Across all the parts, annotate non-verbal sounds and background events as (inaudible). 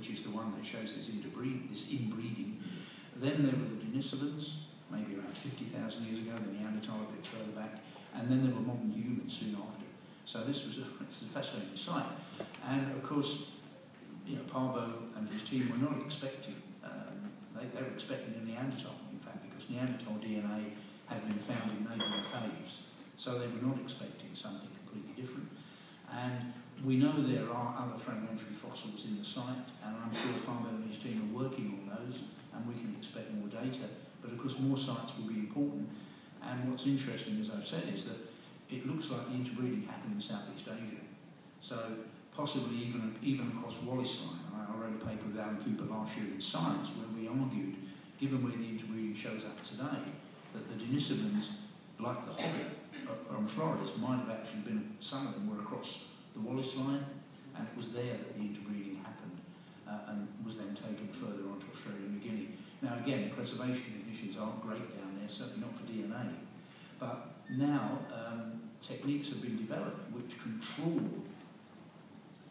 which is the one that shows this interbreed, this inbreeding. Then there were the Denisovans, maybe around 50,000 years ago, the Neanderthal a bit further back, and then there were modern humans soon after. So this was a, (laughs) it's a fascinating site. And of course, you know, Pääbo and his team were not expecting, um, they, they were expecting a Neanderthal, in fact, because Neanderthal DNA had been found in neighbouring caves. So they were not expecting something completely different. And we know there are other fragmentary in the site, and I'm sure Pääbo and his team are working on those, and we can expect more data. But of course, more sites will be important. And what's interesting, as I've said, is that it looks like the interbreeding happened in Southeast Asia. So possibly even even across Wallace Line. I wrote a paper with Alan Cooper last year in Science where we argued, given where the interbreeding shows up today, that the Denisovans, like the Hobbit on Flores, might have actually been, some of them were across the Wallace Line, and it was there that the interbreeding happened uh, and was then taken further onto Australia and New Guinea. Now again, preservation conditions aren't great down there, certainly not for DNA, but now um, techniques have been developed which control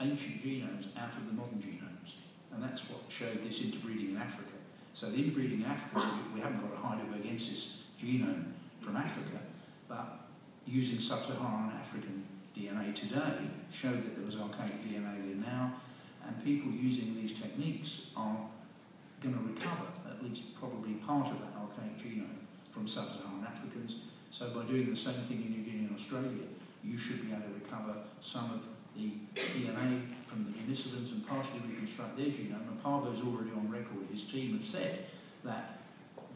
ancient genomes out of the modern genomes. And that's what showed this interbreeding in Africa. So the interbreeding in Africa, so we haven't got a Heidelbergensis genome from Africa, but using sub-Saharan African DNA today showed that there was archaic DNA there now, and people using these techniques are going to recover at least probably part of that archaic genome from sub-Saharan Africans. So by doing the same thing in New Guinea and Australia, you should be able to recover some of the DNA from the Denisovans and partially reconstruct their genome. And Pääbo's already on record, his team have said that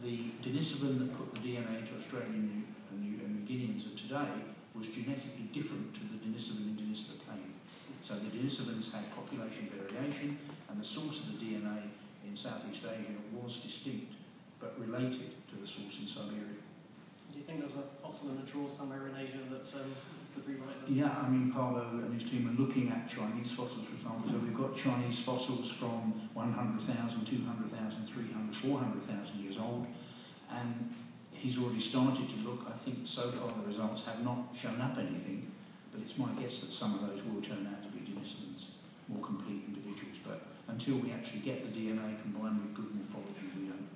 the Denisovan that put the DNA into Australian and New, and New Guineans of today was genetically different to the Denisovan in Denisova Cave. So the Denisovans had population variation and the source of the DNA in Southeast Asia was distinct but related to the source in Siberia. Do you think there's a fossil in a drawer somewhere in Asia that um, could rewrite them? Yeah, I mean, Pääbo and his team are looking at Chinese fossils, for example. So we've got Chinese fossils from 100,000, 200,000, 300, 400,000 years old. And he's already started to look. I think so far the results have not shown up anything, but it's my guess that some of those will turn out to be Denisovans, more complete individuals. But until we actually get the DNA combined with good morphology, we don't